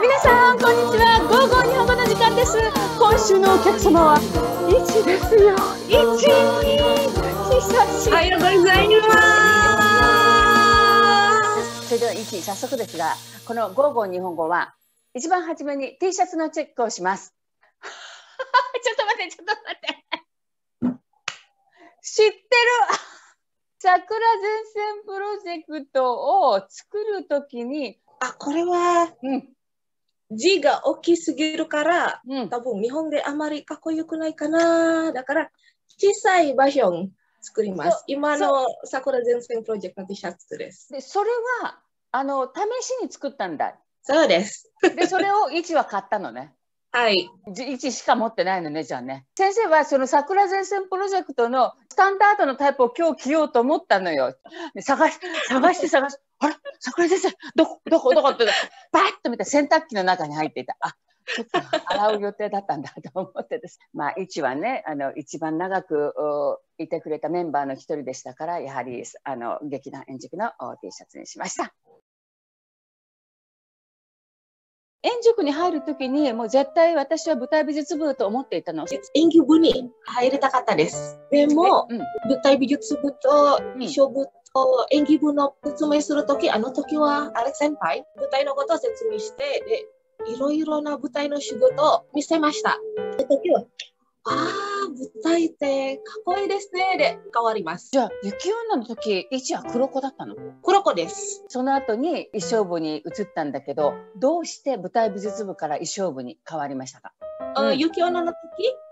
皆さんこんにちは。ゴーゴー日本語の時間です。今週のお客様はイチですよ。イチ久し。ぶりおはようございます。それではイチ早速ですがこのゴーゴー日本語は一番初めに T シャツのチェックをします。ちょっと待ってちょっと待って知ってる桜前線プロジェクトを作るときにあ、これはうん字が大きすぎるから、うん多分日本であまりかっこよくないかな。だから、小さいバージョン作ります。今の桜前線プロジェクトの T シャツです。でそれはあの試しに作ったんだそうです。でそれをイチは買ったのねはい。じ1しか持ってないのねじゃあね。先生はその桜前線プロジェクトのスタンダードのタイプを今日着ようと思ったのよ。探し探して探してあら桜前線？どこどこどこってバッと見た洗濯機の中に入っていた。あちょっと洗う予定だったんだと思ってです。まあ1はねあの一番長くいてくれたメンバーの一人でしたからやはりあの劇団円熟の T シャツにしました。円熟に入るときにもう絶対私は舞台美術部と思っていたの。演技部に入りたかったです。でも、うん、舞台美術部と衣装部と演技部の説明するとき、あの時はアレク先輩、舞台のことを説明して、で、いろいろな舞台の仕事を見せました。その時は、ああ、舞台ってかっこいいですね。で、変わります。じゃあ雪女の時一は黒子だったの？黒子です。その後に衣装部に移ったんだけどどうして舞台美術部から衣装部に変わりましたか？あうん雪女の時、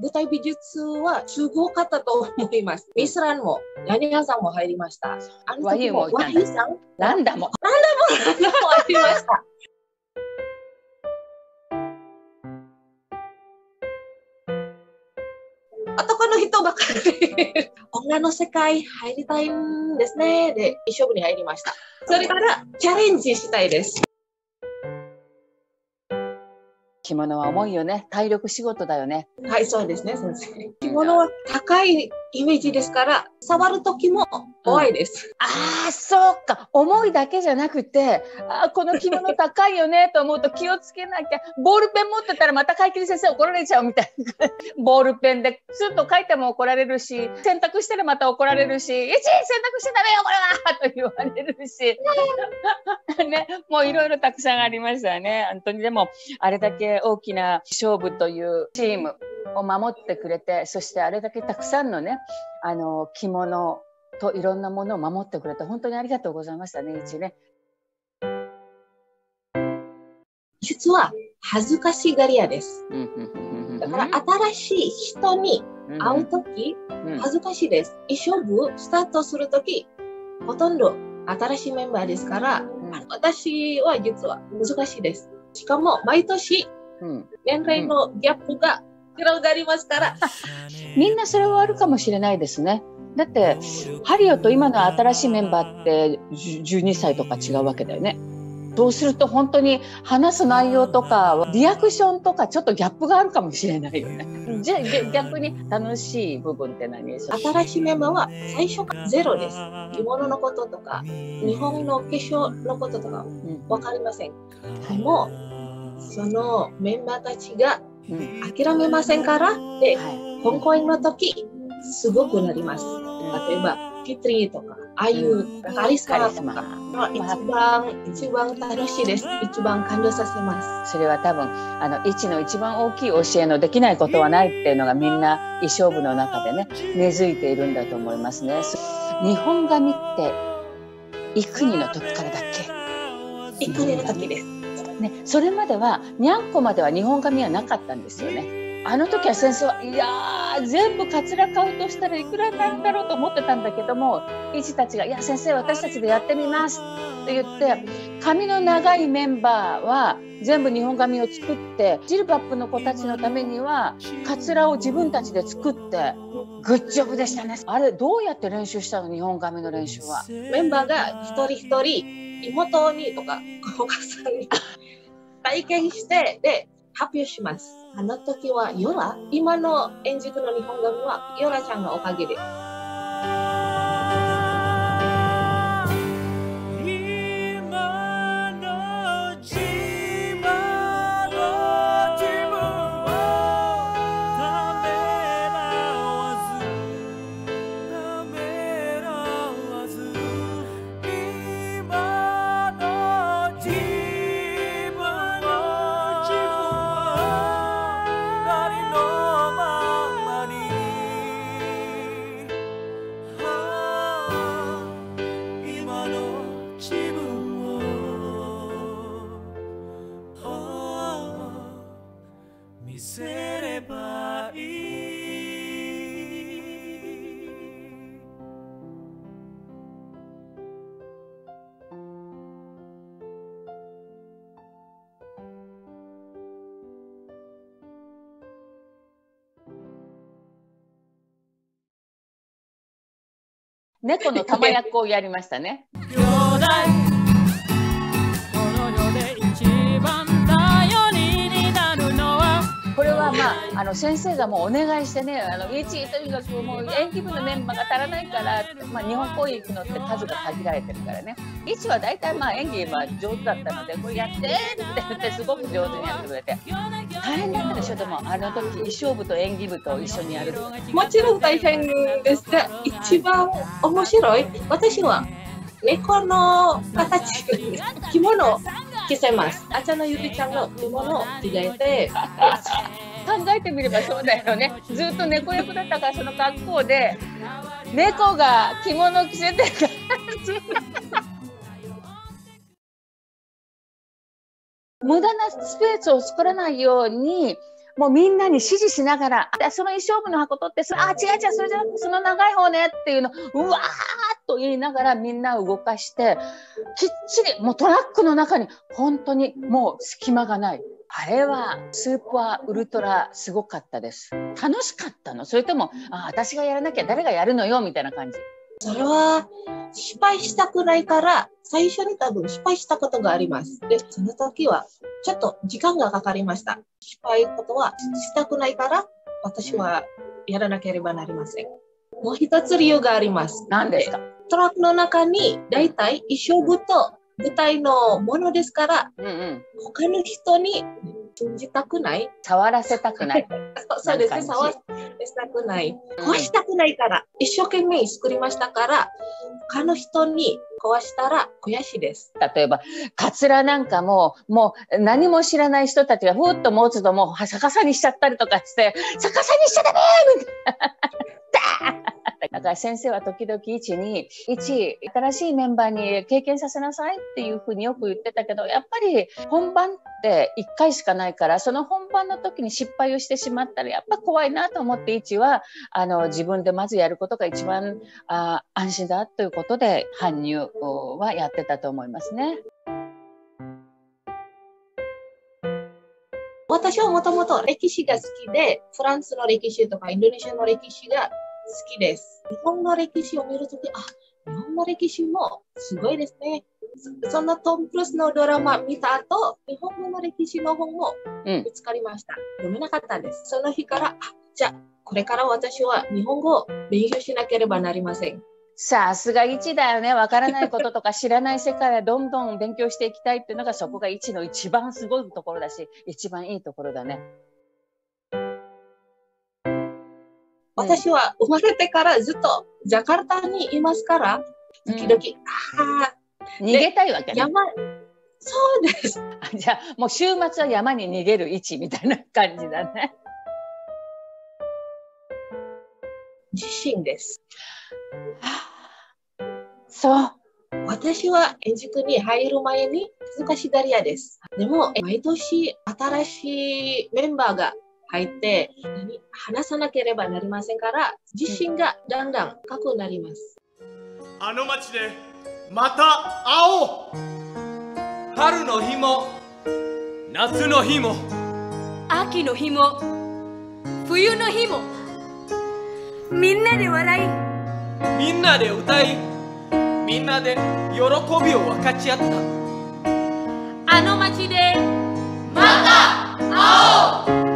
舞台美術はすごかったと思います。ミスランも、ヤニアさんも入りました。あの時も、ワユもいたんだワユさん？ランダもも入りました。女の世界入りたいんですね。で、一緒に入りました。それからチャレンジしたいです。着物は重いよね。体力仕事だよね。はい、そうですね、先生。着物は高いイメージですから、触る時も怖いです。ああそうか。重いだけじゃなくてあーこの着物高いよねと思うと気をつけなきゃ。ボールペン持ってたらまた会計先生怒られちゃうみたいな。ボールペンでスッと書いても怒られるし洗濯したらまた怒られるし「一洗濯しちゃダメよこれは!」と言われるし。ね。もういろいろたくさんありましたね。本当に。でもあれだけ大きな勝負というチームを守ってくれてそしてあれだけたくさんのねあの着物といろんなものを守ってくれて本当にありがとうございましたね一ね。実は恥ずかしがり屋です。だから新しい人に会う時、恥ずかしいです。衣装部スタートするとき、ほとんど新しいメンバーですから、私は実は難しいです。しかも毎年年齢のギャップが広がりますから、みんなそれはあるかもしれないですね。だってハリオと今の新しいメンバーって12歳とか違うわけだよね。そうすると本当に話す内容とかリアクションとかちょっとギャップがあるかもしれないよね。じゃあ逆に楽しい部分って何ですか？新しいメンバーは最初からゼロです。着物のこととか、日本の化粧のこととか分かりません。でも、そのメンバーたちがうん諦めませんから、で、はい本公演の時、すごくなります。例えば、フィトリーとか、ああいうカリスマとか、一番、一番楽しいです。一番感動させます。それは多分あの一の一番大きい教えのできないことはないっていうのがみんな衣装部の中でね根付いているんだと思いますね。日本髪って幾国の時からだっけ？一年の時です。ね、それまではにゃんこまでは日本髪はなかったんですよね。あの時は先生はいやー全部カツラ買うとしたらいくらになるんだろうと思ってたんだけども一たちが「いや先生私たちでやってみます」って言って髪の長いメンバーは全部日本髪を作ってジルバップの子たちのためにはカツラを自分たちで作ってグッジョブでしたねあれどうやって練習したの日本髪の練習は。メンバーが一人一人、妹にとか、お母さんに体験して、で、発表します。あの時はヨラ今の演じるの日本語はヨラちゃんのおかげで。せればいい猫の玉役をやりましたね。あの先生がもうお願いしてねあの1位とにかくもう演技部のメンバーが足らないから、まあ、日本公演行くのって数が限られてるからね1は大体まあ演技は上手だったのでこれやってって言ってすごく上手にやってくれて大変だったでしょでもあの時衣装部と演技部と一緒にやるもちろん大変ですが一番面白い私は猫の形着物着せます。あちゃのゆりちゃんの着物を着替えて。考えてみればそうだよね。ずっと猫役だったからその格好で猫が着物着せて無駄なスペースを作らないようにもうみんなに指示しながら、あその衣装部の箱取って、あ、違う違う、それじゃなくて、その長い方ねっていうの、うわーっと言いながらみんな動かして、きっちり、もうトラックの中に本当にもう隙間がない。あれはスーパーウルトラすごかったです。楽しかったのそれとも、あ、私がやらなきゃ誰がやるのよみたいな感じ。それは失敗したくないから、最初に多分失敗したことがあります。で、その時はちょっと時間がかかりました。失敗ことはしたくないから、私はやらなければなりません。もう一つ理由があります。何ですか？トラックの中に大体衣装部と舞台のものですから、うんうん、他の人に信じたくない。触らせたくない。そうですね。触らせたくない。壊したくないから、一生懸命作りましたから他の人に壊したら悔しいです。例えばカツラなんかももう何も知らない人たちがふっと持つともう逆さにしちゃったりとかして逆さにしちゃダメみたいな だから先生は時々一に、一、新しいメンバーに経験させなさいっていうふうによく言ってたけど、やっぱり本番って1回しかないから、その本番の時に失敗をしてしまったら、やっぱ怖いなと思って一は、あの、自分でまずやることが一番あ安心だということで、搬入はやってたと思いますね。私はもともと歴史が好きで、フランスの歴史とかインドネシアの歴史が好きです。日本の歴史を見るとき、あ、日本の歴史もすごいですね。そのトム・クルスのドラマ見た後、日本語の歴史の本も見つかりました。うん、読めなかったんです。その日から、あ、じゃあ、これから私は日本語を勉強しなければなりません。さすが1だよね。わからないこととか知らない世界はどんどん勉強していきたいっていうのがそこが1の一番すごいところだし、一番いいところだね。私は生まれてからずっとジャカルタにいますから、時々、うん、ああ。逃げたいわけ、ね、山、そうです。じゃあ、もう週末は山に逃げる位置みたいな感じだね。自信です。そう。私は円熟に入る前に難しがり屋です。でも、毎年新しいメンバーが入って話さなければなりませんから自信がだんだん高くなります。あの街でまた会おう。春の日も夏の日も。秋の日も冬の日も。みんなで笑い。みんなで歌いみんなで喜びを分かち合った。あの街でまた会おう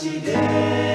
She did.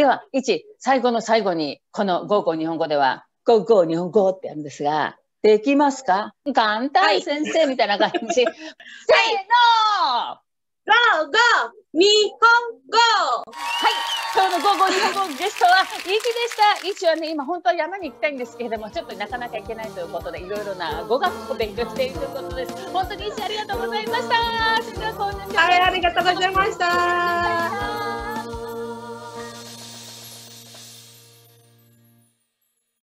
では、1、最後の最後に、この Go Go 日本語では、 Go Go 日本語ってやるんですが、できますか？簡単、はい、先生みたいな感じ。せーの Go Go 日本語はい今日の Go Go 日本語ゲストは、イチでした。イチはね、今本当は山に行きたいんですけれども、ちょっとなかなか行けないということで、いろいろな語学を勉強しているということです。本当にイチありがとうございました。はい、ありがとうございました。